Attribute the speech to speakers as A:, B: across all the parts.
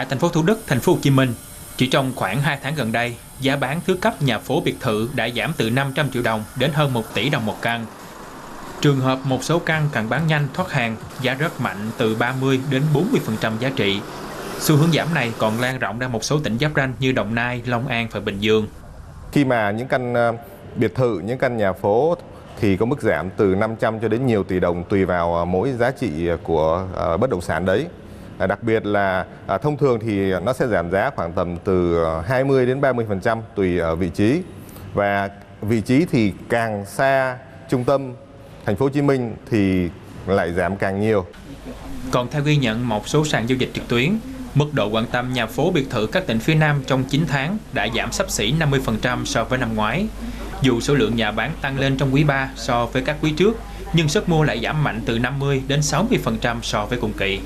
A: Tại thành phố Thủ Đức, thành phố Hồ Chí Minh, chỉ trong khoảng 2 tháng gần đây, giá bán thứ cấp nhà phố biệt thự đã giảm từ 500 triệu đồng đến hơn 1 tỷ đồng một căn. Trường hợp một số căn cần bán nhanh thoát hàng, giá rất mạnh từ 30 đến 40% giá trị. Xu hướng giảm này còn lan rộng ra một số tỉnh giáp ranh như Đồng Nai, Long An và Bình Dương.
B: Khi mà những căn ờ, biệt thự, những căn nhà phố thì có mức giảm từ 500 cho đến nhiều tỷ đồng tùy vào ờ, mỗi giá trị ờ, của bất động sản đấy. À, đặc biệt là à, thông thường thì nó sẽ giảm giá khoảng tầm từ à, 20 đến 30% tùy ở vị trí và vị trí thì càng xa trung tâm thành phố Hồ Chí Minh thì lại giảm càng nhiều.
A: Còn theo ghi nhận một số sàn giao dịch trực tuyến, mức độ quan tâm nhà phố biệt thự các tỉnh phía Nam trong 9 tháng đã giảm sắp xỉ 50% so với năm ngoái. Dù số lượng nhà bán tăng lên trong quý 3 so với các quý trước, nhưng sức mua lại giảm mạnh từ 50 đến 60% so với cùng kỳ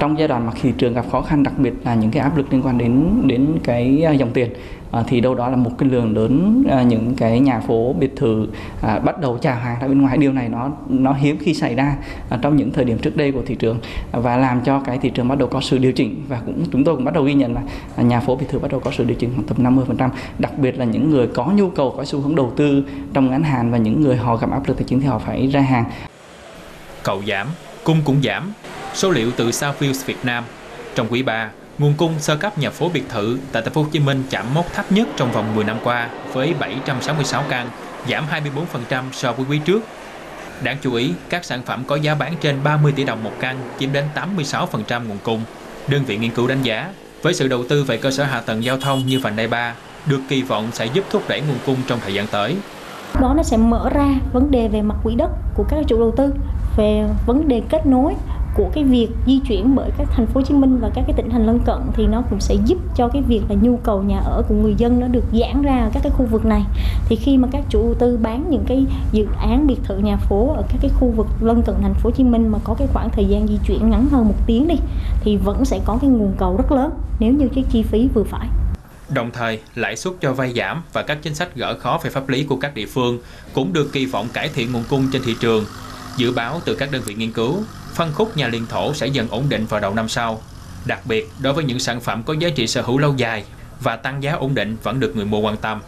C: trong giai đoạn mà thị trường gặp khó khăn, đặc biệt là những cái áp lực liên quan đến đến cái à, dòng tiền à, thì đâu đó là một cái lượng lớn à, những cái nhà phố biệt thự bắt đầu chào hàng ra bên ngoài. Điều này nó nó hiếm khi xảy ra trong những thời điểm trước đây của thị trường, và làm cho cái thị trường bắt đầu có sự điều chỉnh. Và cũng, chúng tôi cũng bắt đầu ghi nhận là nhà phố biệt thự bắt đầu có sự điều chỉnh khoảng tầm 50% đặc biệt là những người có nhu cầu, có xu hướng đầu tư trong ngắn hạn và những người họ gặp áp lực tài chính thì họ phải ra hàng.
A: Cầu giảm, cung cũng giảm Số liệu từ Southfields Việt Nam trong quý 3, nguồn cung sơ cấp nhà phố biệt thự tại thành phố Hồ Chí Minh chạm mốc thấp nhất trong vòng 10 năm qua với 766 căn, giảm 24% so với quý trước. Đáng chú ý, các sản phẩm có giá bán trên 30 tỷ đồng một căn chiếm đến 86% nguồn cung. Đơn vị nghiên cứu đánh giá, với sự đầu tư về cơ sở hạ tầng giao thông như vành đai 3, được kỳ vọng sẽ giúp thúc đẩy nguồn cung trong thời gian tới.
D: Đó nó sẽ mở ra vấn đề về mặt quỹ đất của các chủ đầu tư, về vấn đề kết nối của cái việc di chuyển bởi các thành phố Hồ Chí Minh và các cái tỉnh thành lân cận thì nó cũng sẽ giúp cho cái việc là nhu cầu nhà ở của người dân nó được giãn ra ở các cái khu vực này thì khi mà các chủ đầu tư bán những cái dự án biệt thự nhà phố ở các cái khu vực lân cận thành phố Hồ Chí Minh mà có cái khoảng thời gian di chuyển ngắn hơn một tiếng đi thì vẫn sẽ có cái nguồn cầu rất lớn nếu như cái chi phí vừa phải
A: Đồng thời, lãi suất cho vay giảm và các chính sách gỡ khó về pháp lý của các địa phương cũng được kỳ vọng cải thiện nguồn cung trên thị trường. Dự báo từ các đơn vị nghiên cứu, phân khúc nhà liền thổ sẽ dần ổn định vào đầu năm sau. Đặc biệt, đối với những sản phẩm có giá trị sở hữu lâu dài và tăng giá ổn định vẫn được người mua quan tâm.